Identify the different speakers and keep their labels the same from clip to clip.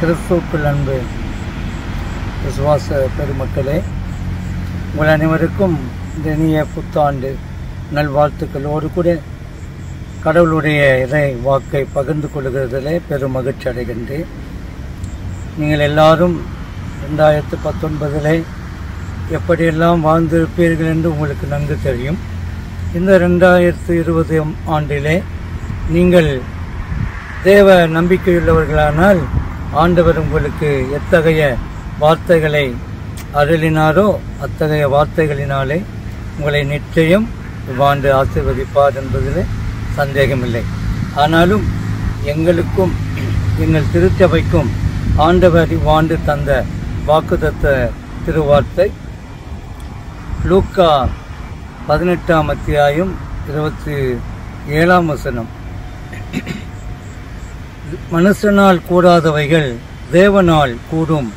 Speaker 1: கிறிஸ்துவுக்குள் அன்பு. விசுவாச பெருமக்களே உங்கள் அனைவருக்கும் இனிய புத்தாண்டு நல்வாழ்த்துக்களோடு கூட கடவுளுடைய இறை வாக்கை பகிர்ந்து கொள்கிறதிலே பெரும் மகிழ்ச்சி அடைகின்றேன். நீங்கள் எல்லாரும் ரெண்டாயிரத்து பத்தொன்பதிலே எப்படியெல்லாம் வாழ்ந்திருப்பீர்கள் என்று உங்களுக்கு நன்கு தெரியும். இந்த ரெண்டாயிரத்து இருபது ஆண்டிலே நீங்கள் தேவ நம்பிக்கையுள்ளவர்களானால் ஆண்டவர் உங்களுக்கு எத்தகைய வார்த்தைகளை அருளினாரோ அத்தகைய வார்த்தைகளினாலே உங்களை நிச்சயம் இவ்வாண்டு ஆசீர்வதிப்பார் என்பதில் சந்தேகமில்லை. ஆனாலும் எங்களுக்கும் எங்கள் திருச்சபைக்கும் ஆண்டவர் இவ்வாண்டு தந்த வாக்குதத்த திருவார்த்தை லூக்கா பதினெட்டாம் அத்தியாயம் இருபத்தி ஏழாம் வசனம். மனுஷனால் கூடாதவைகள் தேவனால் கூடும்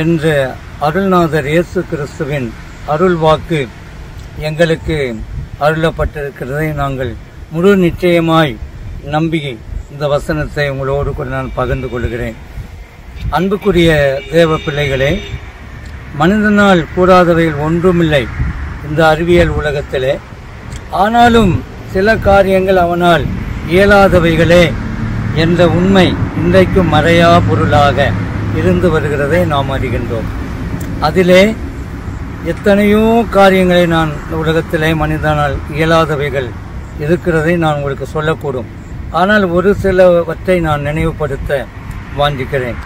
Speaker 1: என்ற அருள்நாதர் இயேசு கிறிஸ்துவின் அருள் வாக்கு எங்களுக்கு அருளப்பட்டிருக்கிறதை நாங்கள் முழு நிச்சயமாய் நம்பி இந்த வசனத்தை உங்களோடு கூட நான் பகிர்ந்து கொள்கிறேன். அன்புக்குரிய தேவ பிள்ளைகளே மனிதனால் கூடாதவைகள் ஒன்றுமில்லை இந்த அறிவியல் உலகத்திலே. ஆனாலும் சில காரியங்கள் அவனால் இயலாதவைகளே. என்ற உண்மை இன்றைக்கும் மறையா பொருளாக இருந்து வருகிறதை நாம் அறிகின்றோம். அதிலே எத்தனையோ காரியங்களை நான் உலகத்திலே மனிதனால் இயலாதவைகள் இருக்கிறதை நான் உங்களுக்கு சொல்லக்கூடும். ஆனால் ஒரு சிலவற்றை நான் நினைவுபடுத்த வாஞ்சிக்கிறேன்.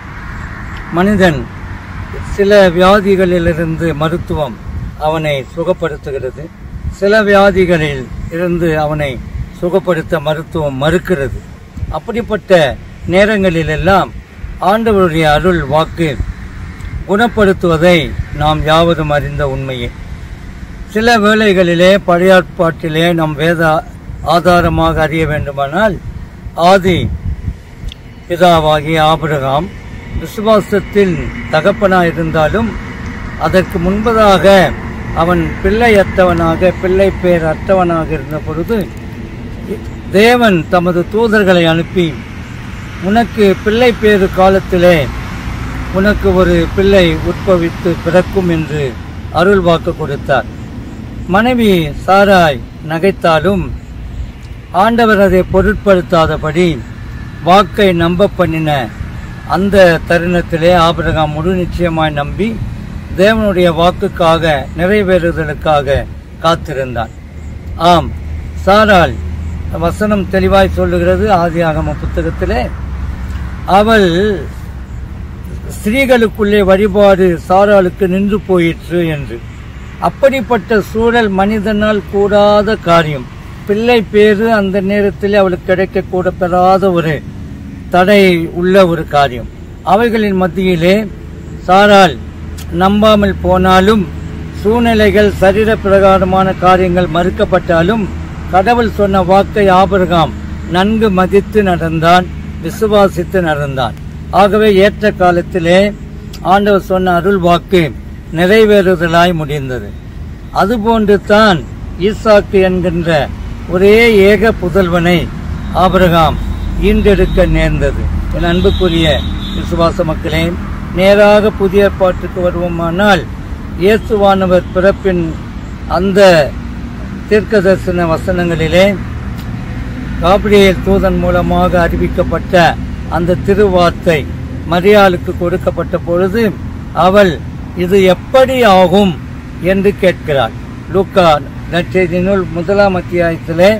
Speaker 1: மனிதன் சில வியாதிகளிலிருந்து மருத்துவம் அவனை சுகப்படுத்துகிறது. சில வியாதிகளில் இருந்து அவனை சுகப்படுத்த மருத்துவம் மறுக்கிறது. அப்படிப்பட்ட நேரங்களிலெல்லாம் ஆண்டவருடைய அருள் வாக்கு குணப்படுத்துவதை நாம் யாவதும் அறிந்த உண்மையே. சில வேளைகளிலே பழையாட்பாட்டிலே நம் வேத ஆதாரமாக அறிய வேண்டுமானால் ஆதி பிதாவாகிய ஆபிரகாம் விசுவாசத்தில் தகப்பனாய் இருந்தாலும் அதற்கு முன்பதாக அவன் பிள்ளையற்றவனாக பிள்ளை பேர் அற்றவனாக இருந்த பொழுது தேவன் தமது தூதர்களை அனுப்பி உனக்கு பிள்ளை பேறு காலத்திலே உனக்கு ஒரு பிள்ளை உட்பவித்து பிறக்கும் என்று அருள் வாக்கு கொடுத்தார். மனைவி சாராய் நகைத்தாலும் ஆண்டவர் அதை பொருட்படுத்தாதபடி வாக்கை நம்ப பண்ணின அந்த தருணத்திலே ஆபிரகாம் முழு நிச்சயமாய் நம்பி தேவனுடைய வாக்குக்காக நிறைவேறுதலுக்காக காத்திருந்தான். ஆம் சாரால் வசனம் தெளிவாய் சொல்லுகிறது ஆதியாகம புத்தகத்திலே. அவள் ஸ்திரீகளுக்குள்ளே வழிபாடு சாராளுக்கு நின்று போயிற்று என்று. அப்படிப்பட்ட சூழல் மனிதனால் கூடாத காரியம். பிள்ளை பேரு அந்த நேரத்தில் அவளுக்கு கிடைக்கக்கூட பெறாத ஒரு தடை உள்ள ஒரு காரியம். அவைகளின் மத்தியிலே சாரால் நம்பாமல் போனாலும் சூழ்நிலைகள் சரீர பிரகாரமான காரியங்கள் மறுக்கப்பட்டாலும் கடவுள் சொன்ன வாக்கை ஆபிரகாம் நன்கு மதித்து நடந்தான் விசுவாசித்து நடந்தான். ஆகவே ஏற்ற காலத்திலே ஆண்டவர் சொன்ன அருள் வாக்கு நிறைவேறுதலாய் முடிந்தது. அதுபோன்று தான் ஈசாக்கு என்கின்ற ஒரே ஏக புதல்வனை ஆபிரகாம் ஈண்டெடுக்க நேர்ந்தது. என் அன்புக்குரிய விசுவாச மக்களே நேராக புதிய பாட்டுக்கு வருவோமானால் இயேசுவானவர் பிறப்பின் அந்த தீர்க்கதரிசன வசனங்களிலே காபிரியல் தூதன் மூலமாக அறிவிக்கப்பட்ட அந்த திருவார்த்தை மரியாளுக்கு கொடுக்கப்பட்ட பொழுது அவள் இது எப்படி ஆகும் என்று கேட்கிறாள். லூக்கா நற்செய்தி நூல் முதலாம் அத்தியாயத்திலே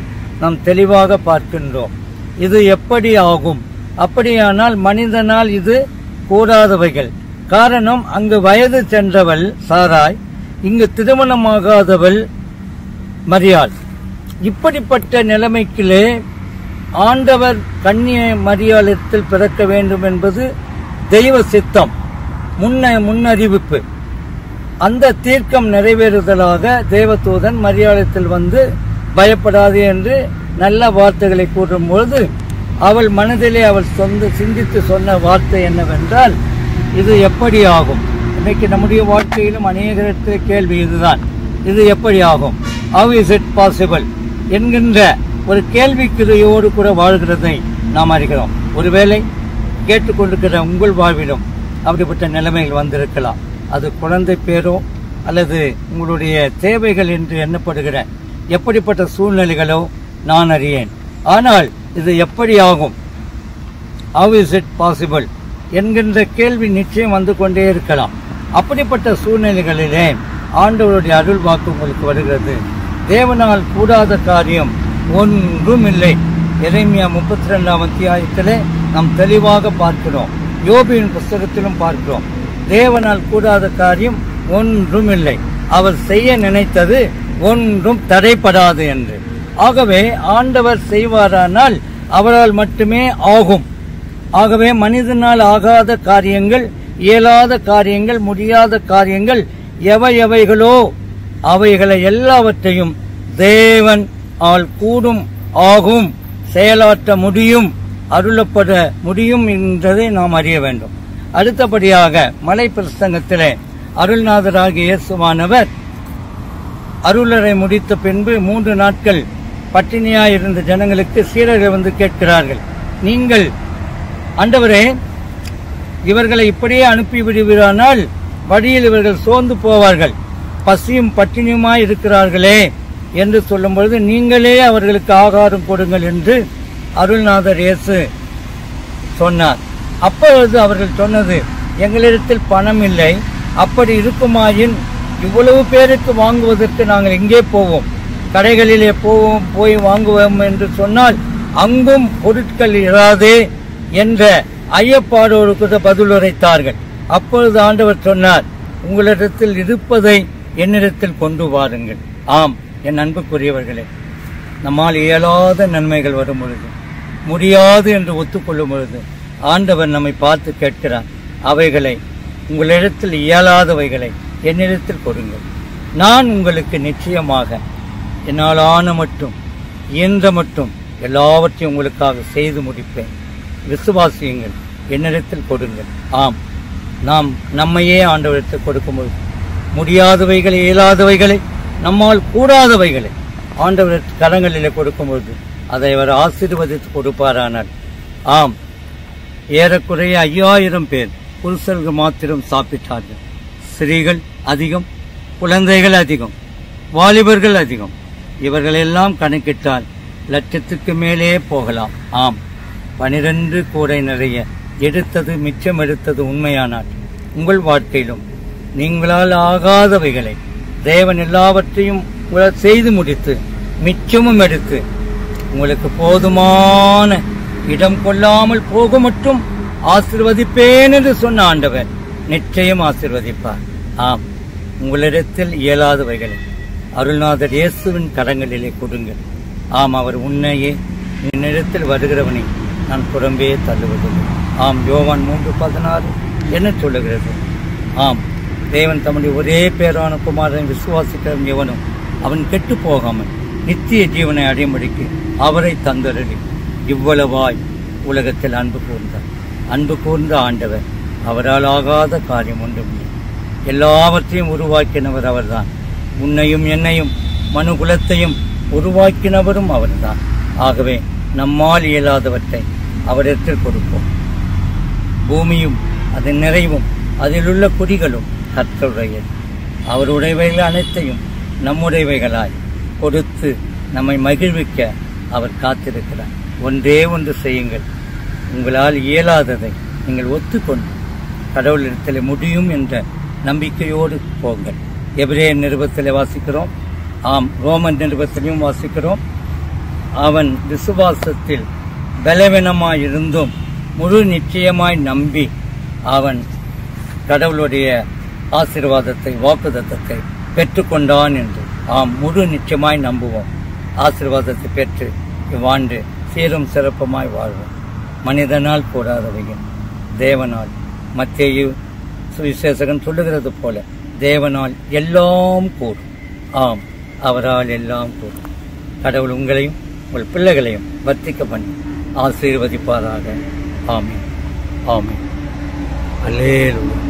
Speaker 1: நாம் தெளிவாக பார்க்கின்றோம். இது எப்படி ஆகும் அப்படியானால் மனிதனால் இது கூடாதவைகள். காரணம் அங்கு வயது சென்றவள் சாராய். இங்கு திருமணமாகாதவள் மரியாள் இப்படிப்பட்ட நிலைமைக்கிலே ஆண்டவர் கண்ணிய மரியாளத்தில் பிறக்க வேண்டும் என்பது தெய்வ சித்தம் முன்ன முன்னறிவிப்பு. அந்த தீர்க்கம் நிறைவேறுதலாக தேவதூதன் மரியாளத்தில் வந்து பயப்படாது என்று நல்ல வார்த்தைகளை கூறும் பொழுது அவள் மனதிலே அவள் சொந்த சிந்தித்து சொன்ன வார்த்தை என்னவென்றால் இது எப்படி ஆகும்? இன்னைக்கு நம்முடைய வாழ்க்கையிலும் அநேகருக்கு கேள்வி இதுதான். இது எப்படி ஆகும்? ஹவ் இஸ் இட் பாசிபிள் என்கின்ற ஒரு கேள்விக்குறையோடு கூட வாழ்கிறதை நாம் அறிகிறோம். ஒருவேளை கேட்டுக்கொண்டிருக்கிற உங்கள் வாழ்விலும் அப்படிப்பட்ட நிலைமைகள் வந்திருக்கலாம். அது குழந்தை பேரோ அல்லது உங்களுடைய தேவைகள் என்று எண்ணப்படுகிற எப்படிப்பட்ட சூழ்நிலைகளோ நான் அறியேன். ஆனால் இது எப்படி ஆகும் ஹவ் இஸ் இட் பாசிபிள் என்கின்ற கேள்வி நிச்சயம் வந்து கொண்டே இருக்கலாம். அப்படிப்பட்ட சூழ்நிலைகளிலே ஆண்டவருடைய அருள் வாக்கு உங்களுக்கு வருகிறது. தேவனால் கூடாத காரியம் ஒன்றும் இல்லை இறைமையா முப்பத்தி ரெண்டாம் அத்தியாயத்திலே நாம் தெளிவாக பார்க்கிறோம். யோபியின் புஸ்தகத்திலும் பார்க்கிறோம். தேவனால் கூடாத காரியம் ஒன்றும் இல்லை அவர் செய்ய நினைத்தது ஒன்றும் தடைப்படாது என்று. ஆகவே ஆண்டவர் செய்வாரானால் அவரால் மட்டுமே ஆகும். ஆகவே மனிதனால் ஆகாத காரியங்கள் இயலாத காரியங்கள் முடியாத காரியங்கள் எவை எவைகளோ அவைகளை எல்லாவற்றையும் தேவன் ஆள் கூடும் ஆகும் செயலாற்ற முடியும் அருளப்பட முடியும் என்றதை நாம் அறிய வேண்டும். அடுத்தபடியாக மலை பிரசங்கத்திலே அருள்நாதராகிய இயேசுவானவர் அருளரை முடித்த பின்பு மூன்று நாட்கள் பட்டினியாக இருந்த ஜனங்களுக்கு சீரர்கள் வந்து கேட்கிறார்கள். நீங்கள் ஆண்டவரே இவர்களை இப்படியே அனுப்பி விடுவீரானால் வழியில் இவர்கள் சோர்ந்து போவார்கள். பசியும் பட்டினியுமாய் இருக்கிறார்களே என்று சொல்லும் பொழுது நீங்களே அவர்களுக்கு ஆகாரம் கொடுங்கள் என்று அருள்நாதர் இயேசு சொன்னார். அப்பொழுது அவர்கள் சொன்னது எங்களிடத்தில் பணம் இல்லை அப்படி இருக்குமாயின் இவ்வளவு பேருக்கு வாங்குவதற்கு நாங்கள் எங்கே போவோம்? கடைகளிலே போவோம் போய் வாங்குவோம் என்று சொன்னால் அங்கும் பொருட்கள் இராதே என்ற ஐயப்பாடோடு கூட பதிலுரைத்தார்கள் அப்பொழுது ஆண்டவர் சொன்னார் உங்களிடத்தில் இருப்பதை என்னிடத்தில் கொண்டு வாருங்கள். ஆம் என் அன்புக்குரியவர்களே நம்மால் இயலாத நன்மைகள் வரும் பொழுது முடியாது என்று ஒத்துக்கொள்ளும் பொழுது ஆண்டவர் நம்மை பார்த்து கேட்கிறார் அவைகளை உங்களிடத்தில் இயலாதவைகளை என்னிடத்தில் கொடுங்கள். நான் உங்களுக்கு நிச்சயமாக என்னால் ஆன மட்டும் இயன்ற மட்டும் எல்லாவற்றையும் உங்களுக்காக செய்து முடிப்பேன். விசுவாசியுங்கள் என்னிடத்தில் கொடுங்கள். ஆம் நாம் நம்மையே ஆண்டவரிடத்தில் கொடுக்கும்போது முடியாதவைகளை இயலாதவைகளை நம்மால் கூடாதவைகளை. ஆண்டவர் கரங்களிலே கொடுக்கும்போது அதை அவர் ஆசீர்வதித்து கொடுப்பாரானால். ஆம் ஏறக்குறைய ஐயாயிரம் பேர் புருஷர்கள் மாத்திரம் சாப்பிட்டார்கள். ஸ்திரீகள் அதிகம் குழந்தைகள் அதிகம் வாலிபர்கள் அதிகம். இவர்களெல்லாம் கணக்கிட்டால் லட்சத்துக்கு மேலே போகலாம். ஆம் பனிரெண்டு கூடை நிறைய எடுத்தது மிச்சம் எடுத்தது உண்மையானால் உங்கள் வாழ்க்கையிலும் நீங்களால் ஆகாதவைகளை தேவன் எல்லாவற்றையும் செய்து முடித்து மிச்சமும் எடுத்து உங்களுக்கு போதுமான இடம் கொள்ளாமல் போக மட்டும் ஆசிர்வதிப்பேன் என்று சொன்ன ஆண்டவர் நிச்சயம் ஆசிர்வதிப்பார். ஆம் உங்களிடத்தில் இயலாதவைகளை அருள்நாதர் இயேசுவின் கடங்களிலே கொடுங்கள். ஆம் அவர் உன்னையே என்னிடத்தில் வருகிறவனை நான் புறம்பே தள்ளுவதில்லை ஆம் யோவான் மூன்று பதினாறு என்ன சொல்லுகிறது? ஆம் தேவன் தம்முடைய ஒரே பேரான குமாரனை விசுவாசிக்கிறவன் எவனும் அவன் கெட்டு போகாமல் நித்திய ஜீவனை அடைமுடிக்கு அவரை தந்தருளி. இவ்வளவாய் உலகத்தில் அன்பு கூர்ந்தார் அன்பு கூர்ந்த ஆண்டவர் அவரால் ஆகாத காரியம் ஒன்றுமில்லை எல்லாவற்றையும் உருவாக்கினவர் அவர்தான். உன்னையும் என்னையும் மனுகுலத்தையும் உருவாக்கினவரும் அவர்தான். ஆகவே நம்மால் இயலாதவற்றை அவரிடத்தில் கொடுப்போம். பூமியும் அதன் நிறைவும் அதிலுள்ள குடிகளும் கர்த்தருடையது அவருடையவைகள் அனைத்தையும் நம்முடையவைகளாய் கொடுத்து நம்மை மகிழ்விக்க அவர் காத்திருக்கிறார். ஒன்றே ஒன்று செய்யுங்கள். உங்களால் இயலாததை நீங்கள் ஒத்துக்கொண்டு கடவுளிடத்தில் முடியும் என்ற நம்பிக்கையோடு போங்கள். எபிரே நிருபத்தில் வாசிக்கிறோம். ஆம் ரோமன் நிருபத்திலையும் வாசிக்கிறோம். அவன் விசுவாசத்தில் பலவீனமாயிருந்தும் முழு நிச்சயமாய் நம்பி அவன் கடவுளுடைய ஆசீர்வாதத்தை வாக்குதத்தத்தை பெற்றுக்கொண்டான் என்று ஆம் முழு நிச்சயமாய் நம்புவோம். ஆசீர்வாதத்தை பெற்று இவ்வாண்டு சீரும் சிறப்புமாய் வாழ்வோம். மனிதனால் கூடாதவைகள் தேவனால். மத்திய சுவிசேஷகன் சொல்லுகிறது போல தேவனால் எல்லாம் கூடும். ஆம் அவரால் எல்லாம் கூடும். கடவுள் உங்களையும் உங்கள் பிள்ளைகளையும் வர்த்திக்க பண்ணி ஆசீர்வதிப்பாராக. ஆமீன். ஆமீன். அல்லேலூயா.